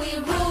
We rule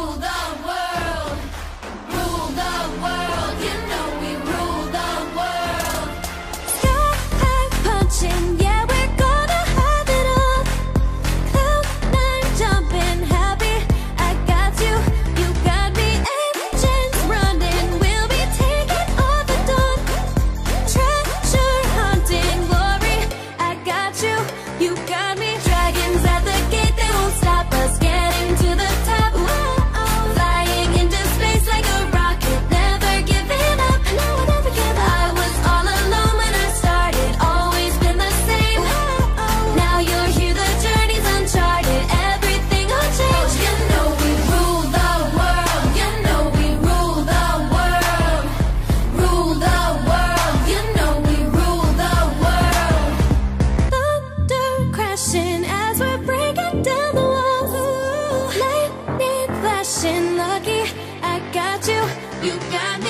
Pushing lucky, I got you, you got me.